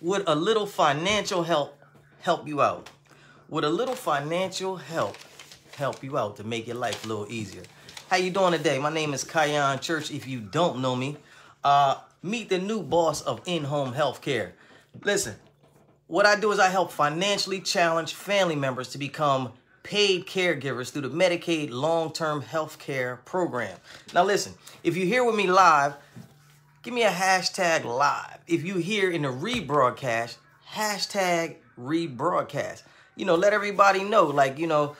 would a little financial help help you out? Would a little financial help help you out to make your life a little easier? How you doing today? My name is Khyon Church. If you don't know me, uh, meet the new boss of in-home healthcare. Listen, what I do is I help financially challenged family members to become paid caregivers through the Medicaid long-term health care program. Now listen, if you're here with me live, give me a hashtag live. If you here in the rebroadcast, hashtag rebroadcast. You know, let everybody know, like, you know,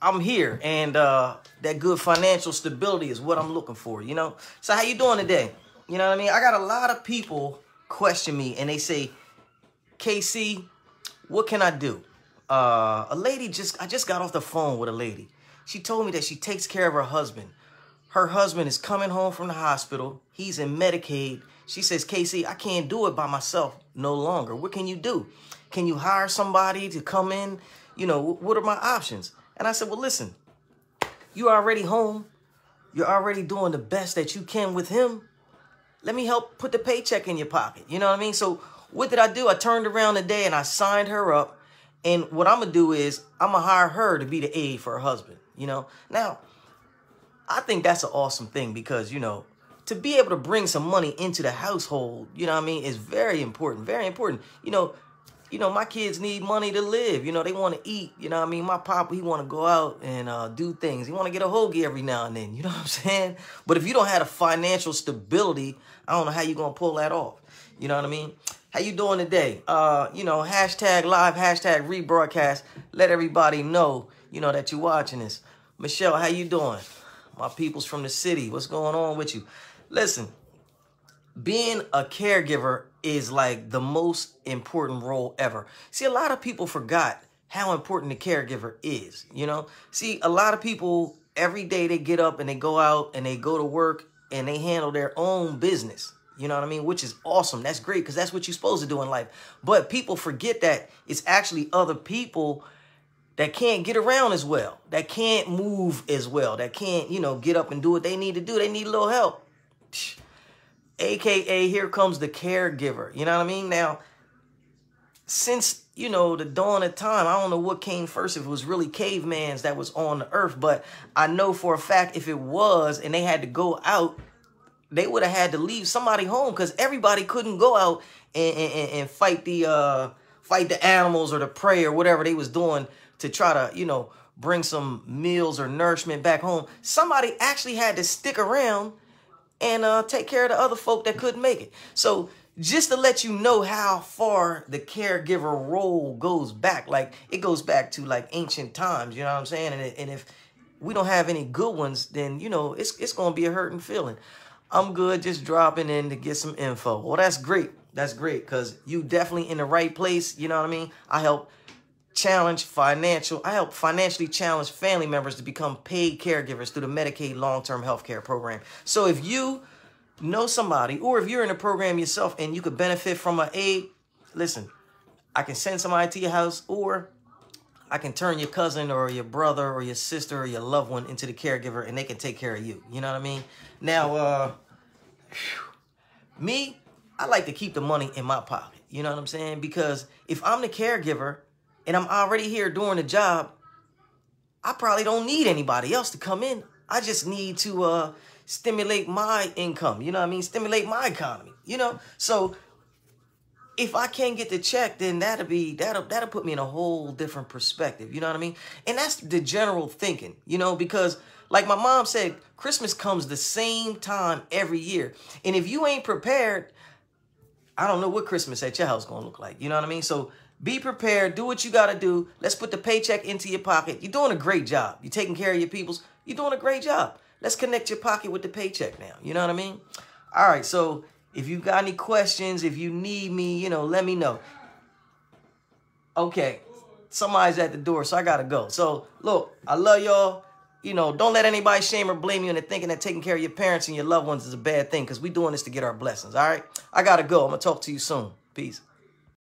I'm here and uh, that good financial stability is what I'm looking for, you know? So how you doing today? You know what I mean? I got a lot of people question me and they say, KC, what can I do? Uh, a lady just, I just got off the phone with a lady. She told me that she takes care of her husband. Her husband is coming home from the hospital. He's in Medicaid. She says, KC, I can't do it by myself no longer. What can you do? Can you hire somebody to come in? You know, what are my options? And I said, well, listen, you are already home. You're already doing the best that you can with him. Let me help put the paycheck in your pocket. You know what I mean? So what did I do? I turned around today and I signed her up and what I'm gonna do is I'm gonna hire her to be the aide for her husband. You know, now I think that's an awesome thing because you know to be able to bring some money into the household, you know what I mean, is very important. Very important. You know, you know, my kids need money to live. You know, they want to eat. You know what I mean? My papa, he want to go out and uh, do things. He want to get a hoagie every now and then. You know what I'm saying? But if you don't have a financial stability, I don't know how you going to pull that off. You know what I mean? How you doing today? Uh, you know, hashtag live, hashtag rebroadcast. Let everybody know, you know, that you're watching this. Michelle, how you doing? My peoples from the city. What's going on with you? Listen, being a caregiver is like the most important role ever. See, a lot of people forgot how important the caregiver is, you know? See, a lot of people every day they get up and they go out and they go to work and they handle their own business. You know what I mean? Which is awesome. That's great because that's what you're supposed to do in life. But people forget that it's actually other people that can't get around as well, that can't move as well, that can't, you know, get up and do what they need to do. They need a little help. AKA, here comes the caregiver. You know what I mean? Now, since, you know, the dawn of time, I don't know what came first, if it was really cavemans that was on the earth, but I know for a fact if it was and they had to go out they would have had to leave somebody home because everybody couldn't go out and, and, and fight the uh, fight the animals or the prey or whatever they was doing to try to, you know, bring some meals or nourishment back home. Somebody actually had to stick around and uh, take care of the other folk that couldn't make it. So just to let you know how far the caregiver role goes back, like it goes back to like ancient times, you know what I'm saying? And, and if we don't have any good ones, then, you know, it's, it's going to be a hurting feeling. I'm good just dropping in to get some info. Well, that's great. That's great because you definitely in the right place. You know what I mean? I help challenge financial, I help financially challenge family members to become paid caregivers through the Medicaid long-term health care program. So if you know somebody or if you're in a program yourself and you could benefit from an aid, listen, I can send somebody to your house or I can turn your cousin or your brother or your sister or your loved one into the caregiver and they can take care of you. You know what I mean? Now, uh, me, I like to keep the money in my pocket. You know what I'm saying? Because if I'm the caregiver and I'm already here doing the job, I probably don't need anybody else to come in. I just need to uh, stimulate my income. You know what I mean? Stimulate my economy. You know? So if I can't get the check, then that'll be that'll that'll put me in a whole different perspective. You know what I mean? And that's the general thinking, you know, because like my mom said, Christmas comes the same time every year. And if you ain't prepared, I don't know what Christmas at your house gonna look like. You know what I mean? So be prepared, do what you gotta do. Let's put the paycheck into your pocket. You're doing a great job. You're taking care of your peoples. You're doing a great job. Let's connect your pocket with the paycheck now. You know what I mean? All right, so if you got any questions, if you need me, you know, let me know. Okay, somebody's at the door, so I gotta go. So look, I love y'all. You know, don't let anybody shame or blame you into thinking that taking care of your parents and your loved ones is a bad thing because we doing this to get our blessings, all right? I gotta go. I'm gonna talk to you soon. Peace.